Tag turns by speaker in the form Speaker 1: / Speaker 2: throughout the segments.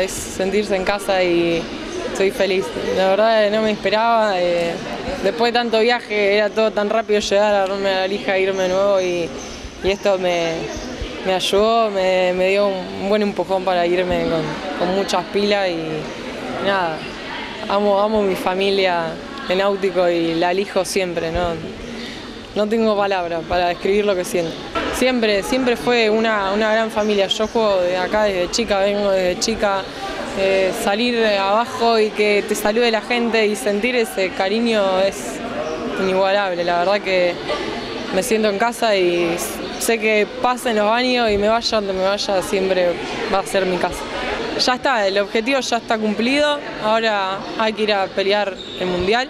Speaker 1: Es sentirse en casa y estoy feliz. La verdad no me esperaba. Eh, después de tanto viaje era todo tan rápido llegar, a darme la lija, irme de nuevo y, esto me, ayudó, me, dio un buen empujón para irme con, muchas pilas y nada, amo, amo mi familia en náutico y la elijo siempre, ¿no? No tengo palabras para describir lo que siento. Siempre, siempre fue una, gran familia. Yo juego de acá desde chica, vengo desde chica. Eh, salir abajo y que te salude la gente y sentir ese cariño es inigualable. La verdad que me siento en casa y sé que pasen los años y me vaya donde me vaya, siempre va a ser mi casa. Ya está, el objetivo ya está cumplido, ahora hay que ir a pelear el Mundial,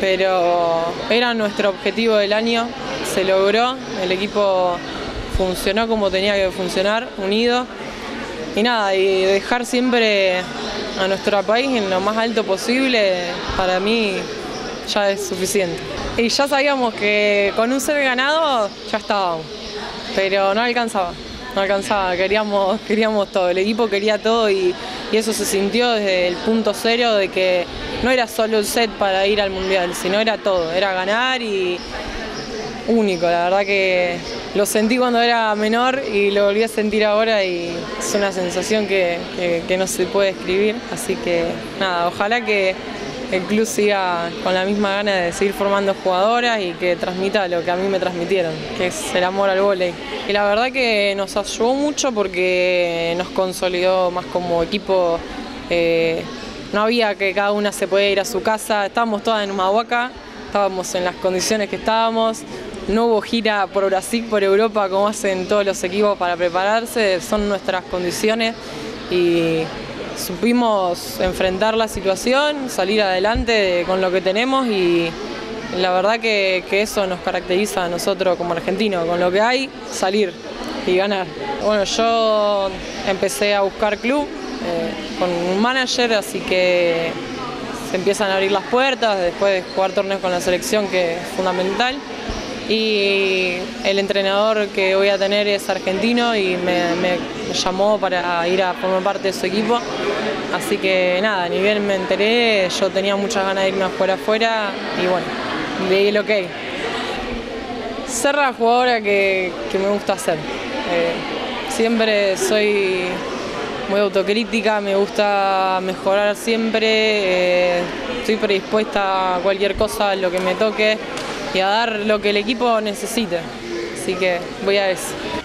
Speaker 1: pero era nuestro objetivo del año, se logró, el equipo funcionó como tenía que funcionar, unido. Y nada, y dejar siempre a nuestro país en lo más alto posible, para mí ya es suficiente. Y ya sabíamos que con un ser ganado ya estábamos, pero no alcanzaba, no alcanzaba, queríamos, queríamos todo, el equipo quería todo y, y eso se sintió desde el punto cero de que no era solo el set para ir al mundial, sino era todo, era ganar y único, la verdad que lo sentí cuando era menor y lo volví a sentir ahora y es una sensación que, no se puede escribir, así que nada, ojalá que el club siga con la misma gana de seguir formando jugadoras y que transmita lo que a mí me transmitieron, que es el amor al vóley. Y la verdad que nos ayudó mucho porque nos consolidó más como equipo. Eh, no había que cada una se pueda ir a su casa, estábamos todas en Humahuaca, estábamos en las condiciones que estábamos, no hubo gira por Brasil, por Europa, como hacen todos los equipos para prepararse, son nuestras condiciones y supimos enfrentar la situación, salir adelante con lo que tenemos y la verdad que, eso nos caracteriza a nosotros como argentinos, con lo que hay, salir y ganar. Bueno, yo empecé a buscar club eh, con un manager, así que se empiezan a abrir las puertas, después de jugar torneos con la selección que es fundamental y el entrenador que voy a tener es argentino y me, llamó para ir a formar parte de su equipo. Así que nada, ni bien me enteré, yo tenía muchas ganas de irme afuera afuera y bueno, le di el ok. Ser la jugadora que, me gusta hacer. Eh, siempre soy muy autocrítica, me gusta mejorar siempre, eh, estoy predispuesta a cualquier cosa, lo que me toque y a dar lo que el equipo necesite. Así que voy a eso.